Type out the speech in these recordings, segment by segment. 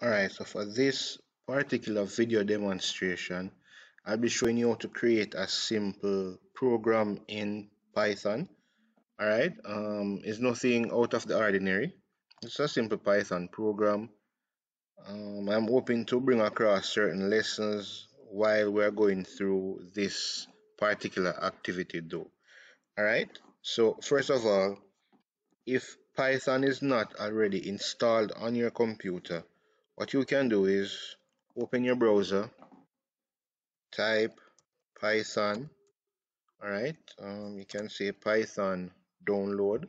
Alright, so for this particular video demonstration, I'll be showing you how to create a simple program in Python. Alright, um, it's nothing out of the ordinary. It's a simple Python program. Um, I'm hoping to bring across certain lessons while we're going through this particular activity though. Alright, so first of all, if Python is not already installed on your computer, what you can do is open your browser, type Python, alright, um, you can say Python download.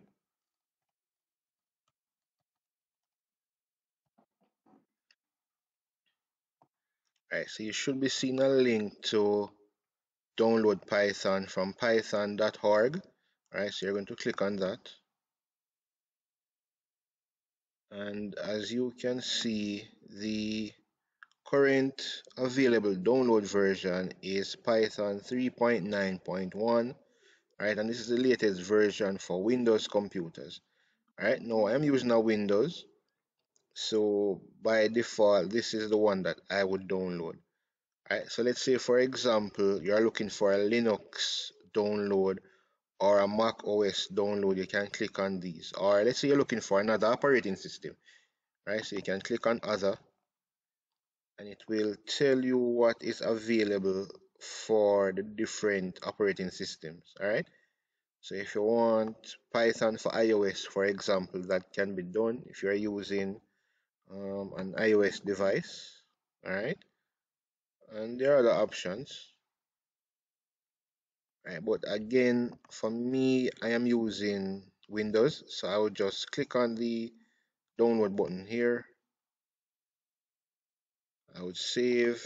Alright, so you should be seeing a link to download Python from python.org. Alright, so you're going to click on that. And as you can see, the current available download version is Python 3.9.1 right? And this is the latest version for Windows computers right? Now I'm using a Windows so by default this is the one that I would download right? So let's say for example you're looking for a Linux download or a Mac OS download you can click on these. Or let's say you're looking for another operating system right? So you can click on other and it will tell you what is available for the different operating systems all right? So if you want python for ios for example that can be done if you're using um, an ios device all right? And there are other options right but again for me i am using windows so i will just click on the download button here. I would save.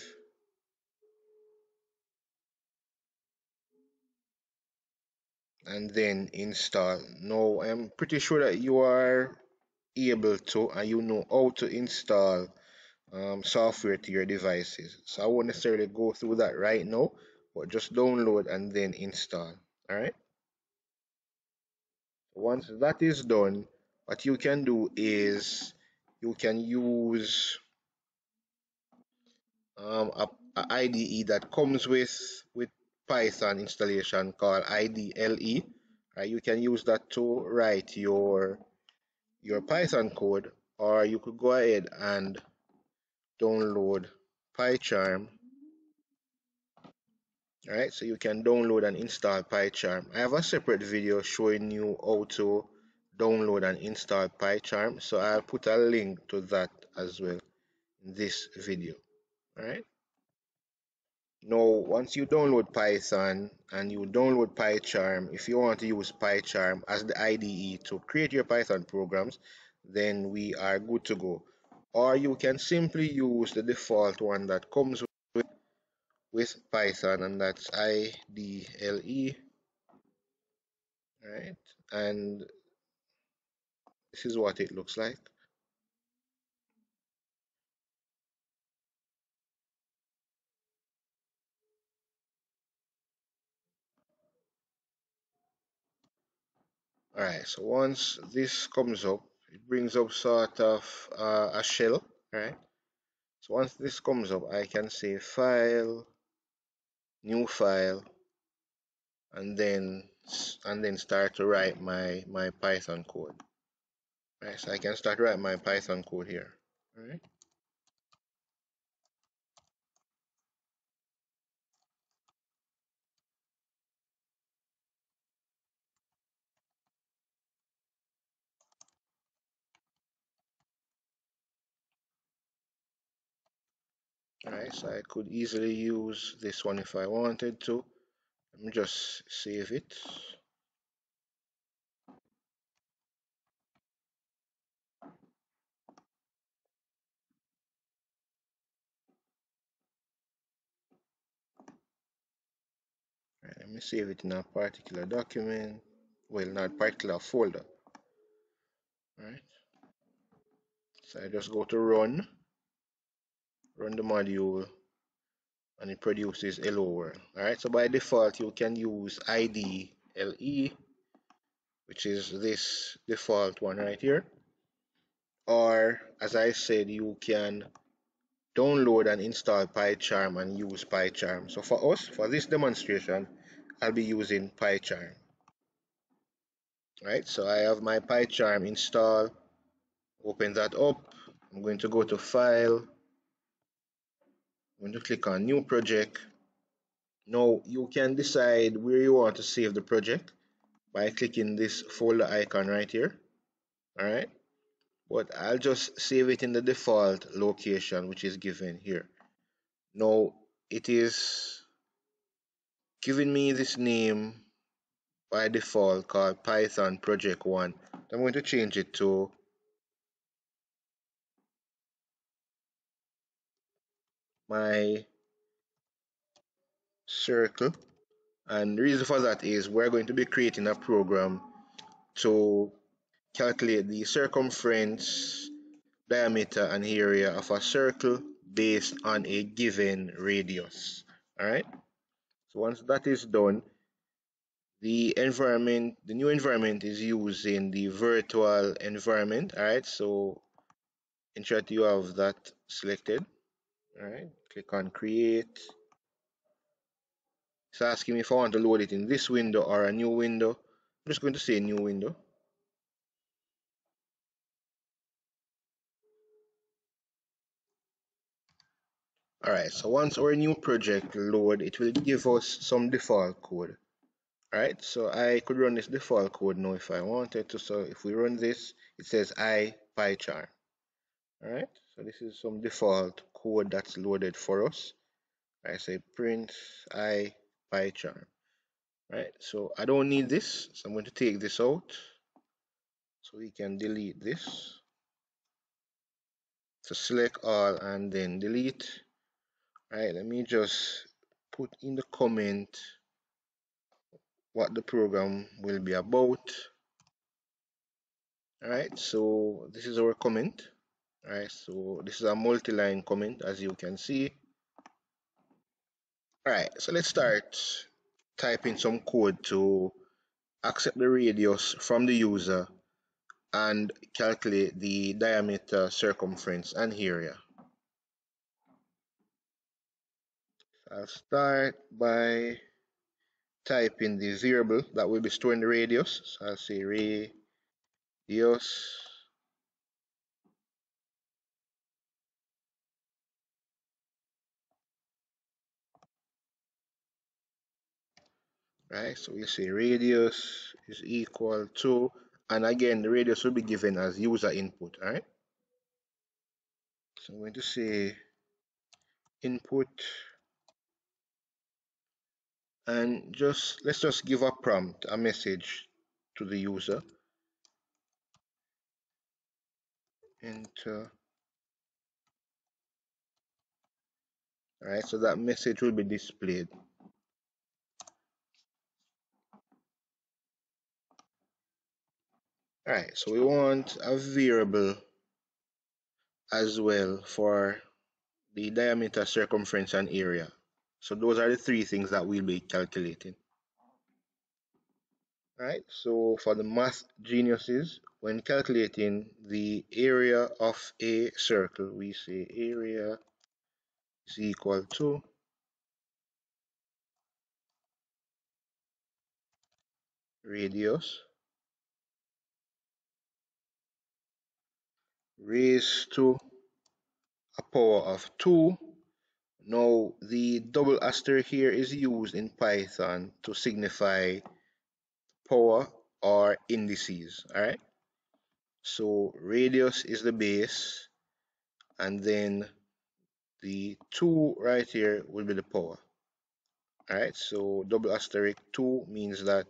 And then install. Now I'm pretty sure that you are able to and you know how to install um, software to your devices. So I won't necessarily go through that right now but just download and then install alright once that is done what you can do is you can use um, a, a IDE that comes with with Python installation called IDLE. Right? You can use that to write your your Python code, or you could go ahead and download PyCharm. Alright, so you can download and install PyCharm. I have a separate video showing you how to download and install PyCharm, so I'll put a link to that as well in this video. Alright. Now, once you download Python and you download PyCharm, if you want to use PyCharm as the IDE to create your Python programs, then we are good to go. Or you can simply use the default one that comes with, Python, and that's IDLE. Right, and this is what it looks like. Alright, so once this comes up, it brings up sort of uh, a shell, right? So once this comes up, I can say file, new file, and then and then start to write my my Python code. Right, so I can start write my Python code here. All right. Alright, so I could easily use this one if I wanted to. Let me just save it. Right, let me save it in a particular document. Well, not particular folder. Alright. So I just go to run, run the module, and it produces hello world. Alright, so by default you can use IDLE, which is this default one right here. or as I said, you can download and install PyCharm and use PyCharm. So for us, for this demonstration, I'll be using PyCharm. Right, so I have my PyCharm installed. Open that up. I'm going to go to File. Going to click on New Project. Now you can decide where you want to save the project by clicking this folder icon right here. Alright, but I'll just save it in the default location which is given here. Now it is giving me this name by default called Python Project 1. I'm going to change it to my circle and the reason for that is we're going to be creating a program to calculate the circumference, diameter and area of a circle based on a given radius. Alright, so once that is done, the environment, the new environment is using the virtual environment. Alright, so ensure that you have that selected. Alright, click on create. It's asking me if I want to load it in this window or a new window. I'm just going to say new window. Alright, so once our new project load, it will give us some default code. Alright, so I could run this default code now if I wanted to. So if we run this, it says I PyCharm. Alright, so this is some default code that's loaded for us. I say print I PyCharm. Right, so I don't need this, so I'm going to take this out. So we can delete this. So select all and then delete right let me just put in the comment what the program will be about alright so this is our comment alright so this is a multi-line comment as you can see alright so let's start typing some code to accept the radius from the user and calculate the diameter circumference and area I'll start by typing the variable that will be storing the radius. So I'll say radius right? So we say radius is equal to and again the radius will be given as user input all right? So I'm going to say input and just let's just give a prompt a message to the user. Enter. Alright so that message will be displayed alright so we want a variable as well for the diameter circumference and area so those are the three things that we'll be calculating. Right, so for the math geniuses, when calculating the area of a circle, we say area is equal to radius raised to a power of 2 now, the double asterisk here is used in Python to signify power or indices, alright? So, radius is the base, and then the 2 right here will be the power. Alright, so double asterisk 2 means that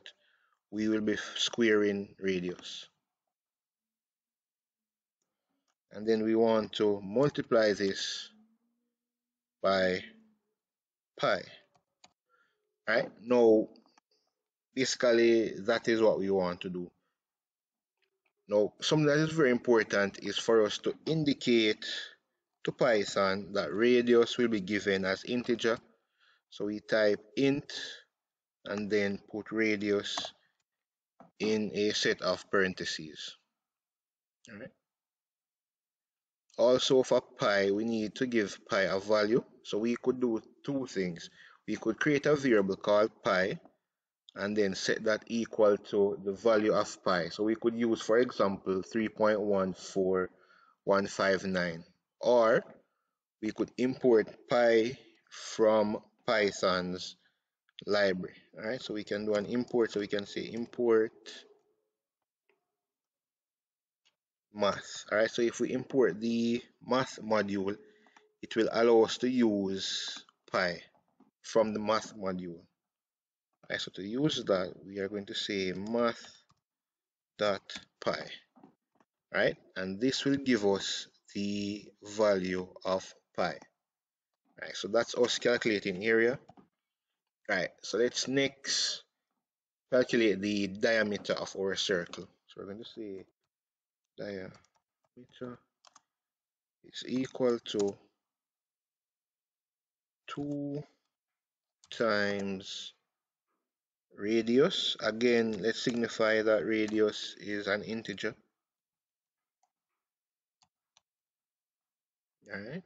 we will be squaring radius. And then we want to multiply this by pi right? Now basically that is what we want to do. Now something that is very important is for us to indicate to Python that radius will be given as integer. So we type int and then put radius in a set of parentheses. All right also for pi, we need to give pi a value. So we could do two things. We could create a variable called pi and then set that equal to the value of pi. So we could use, for example, 3.14159 or we could import pi from Python's library. All right, so we can do an import. So we can say import math. All right, so if we import the math module, it will allow us to use pi from the math module. All right, so to use that, we are going to say math dot pi. Right, and this will give us the value of pi. Right, so that's us calculating area. Right, so let's next calculate the diameter of our circle. So we're going to say diameter is equal to 2 times radius. Again, let's signify that radius is an integer. Alright.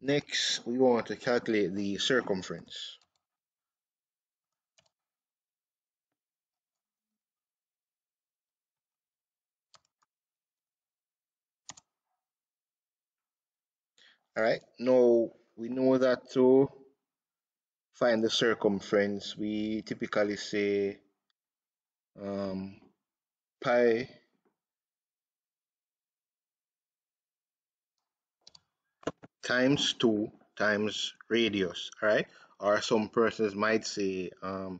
Next, we want to calculate the circumference. Alright, now we know that to find the circumference, we typically say um, pi times 2 times radius, right? Or some persons might say um,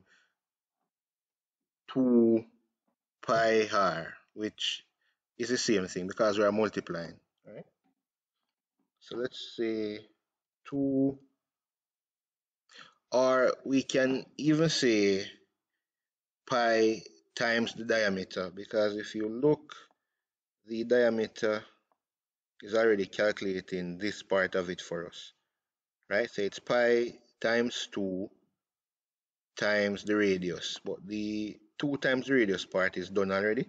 2 pi r, which is the same thing because we are multiplying, right? So let's say 2, or we can even say pi times the diameter because if you look, the diameter is already calculating this part of it for us, right? So it's pi times 2 times the radius, but the 2 times the radius part is done already,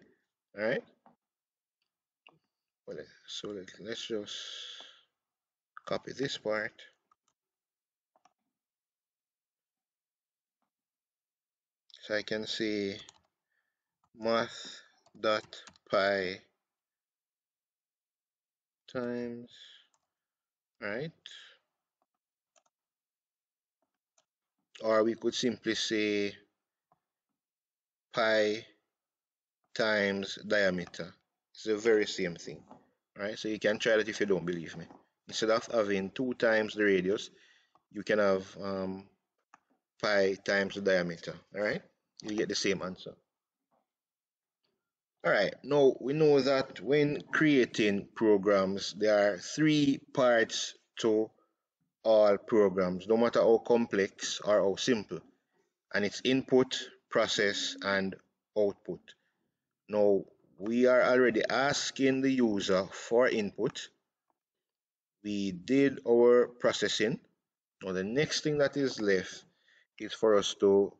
all right? So let's just copy this part. So I can dot pi times right? Or we could simply say pi times diameter. It's the very same thing right? So you can try that if you don't believe me instead of having two times the radius you can have um, pi times the diameter all right you get the same answer all right, now we know that when creating programs, there are three parts to all programs, no matter how complex or how simple. And it's input, process, and output. Now, we are already asking the user for input. We did our processing. Now, the next thing that is left is for us to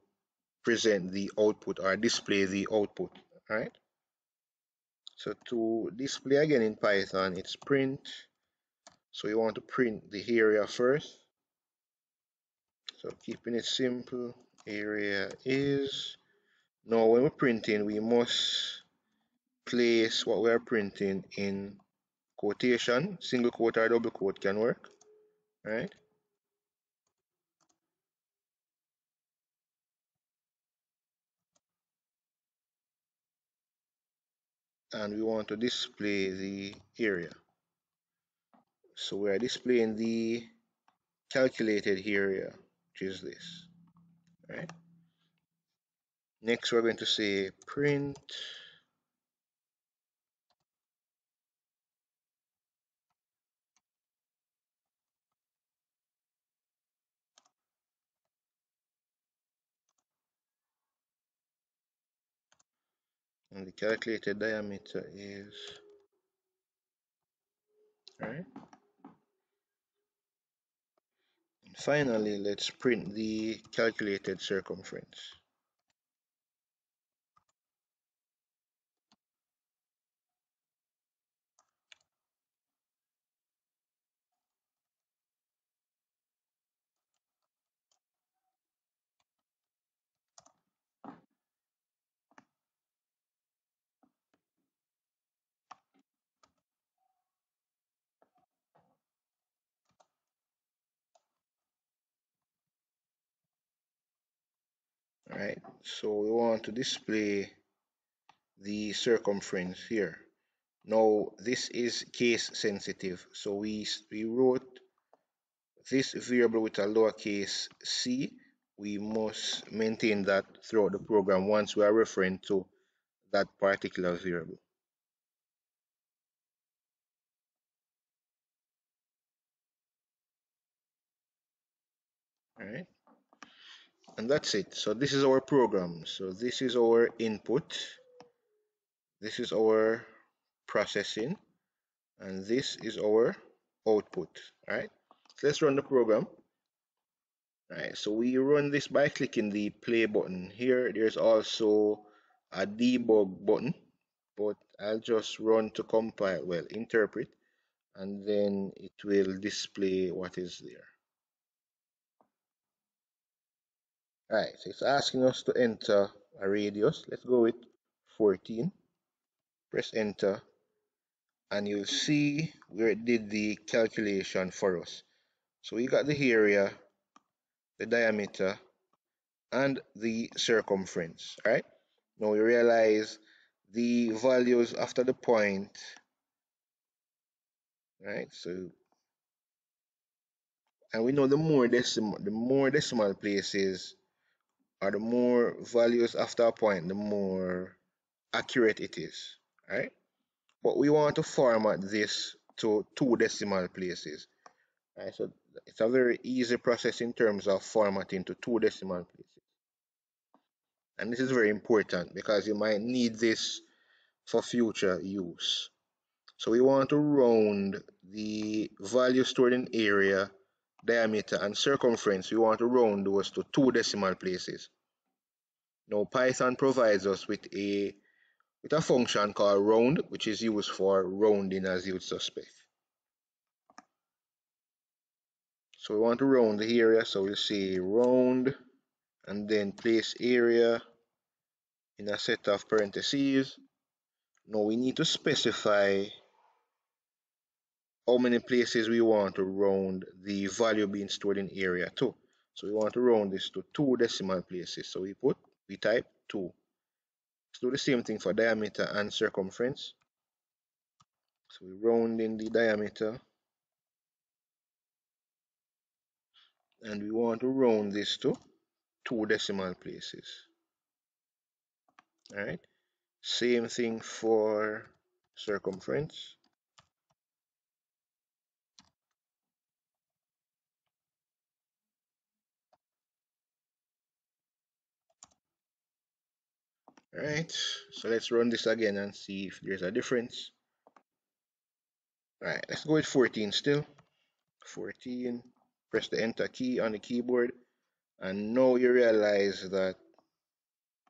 present the output or display the output, right? So to display again in Python, it's print. So you want to print the area first. So keeping it simple, area is. Now when we're printing, we must place what we're printing in quotation. Single quote or double quote can work, right? and we want to display the area. So we are displaying the calculated area, which is this, right? Next, we're going to say print and the calculated diameter is right and finally let's print the calculated circumference right so we want to display the circumference here. Now this is case sensitive so we we wrote this variable with a lowercase c. We must maintain that throughout the program once we are referring to that particular variable. All right and that's it. So this is our program. So this is our input. This is our processing. And this is our output. All right? So let's run the program. All right. So we run this by clicking the play button. Here there's also a debug button. But I'll just run to compile. Well interpret. And then it will display what is there Alright, so it's asking us to enter a radius. Let's go with 14. Press enter and you'll see where it did the calculation for us. So we got the area, the diameter, and the circumference. Alright, now we realize the values after the point. Right, so and we know the more decimal the more decimal places or the more values after a point, the more accurate it is, right? But we want to format this to two decimal places, right? So it's a very easy process in terms of formatting to two decimal places. And this is very important because you might need this for future use. So we want to round the value stored in area diameter and circumference, we want to round those to two decimal places. Now Python provides us with a with a function called round, which is used for rounding as you would suspect. So we want to round the area, so we'll say round and then place area in a set of parentheses. Now we need to specify how many places we want to round the value being stored in area to. So we want to round this to two decimal places. So we put, we type 2. Let's do the same thing for diameter and circumference. So we round in the diameter. And we want to round this to two decimal places. Alright. Same thing for circumference. Alright, so let's run this again and see if there's a difference. Alright, let's go with 14 still. 14, press the enter key on the keyboard and now you realize that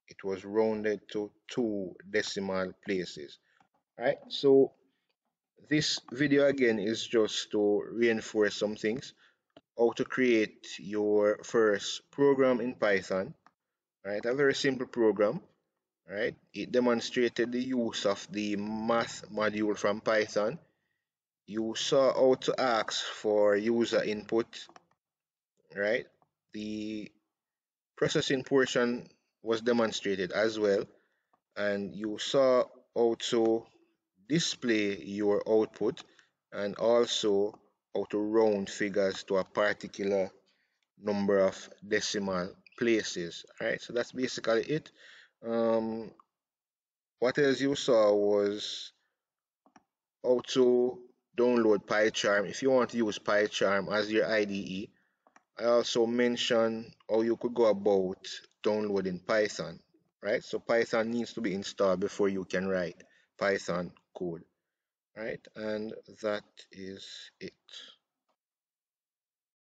it was rounded to two decimal places. Alright, so this video again is just to reinforce some things. How to create your first program in Python. Right, a very simple program right? It demonstrated the use of the math module from Python. You saw how to ask for user input, right? The processing portion was demonstrated as well. And you saw how to display your output and also how to round figures to a particular number of decimal places. All right, so that's basically it. Um, what else you saw was how to download PyCharm if you want to use PyCharm as your IDE. I also mentioned how you could go about downloading Python, right? So Python needs to be installed before you can write Python code, right? And that is it.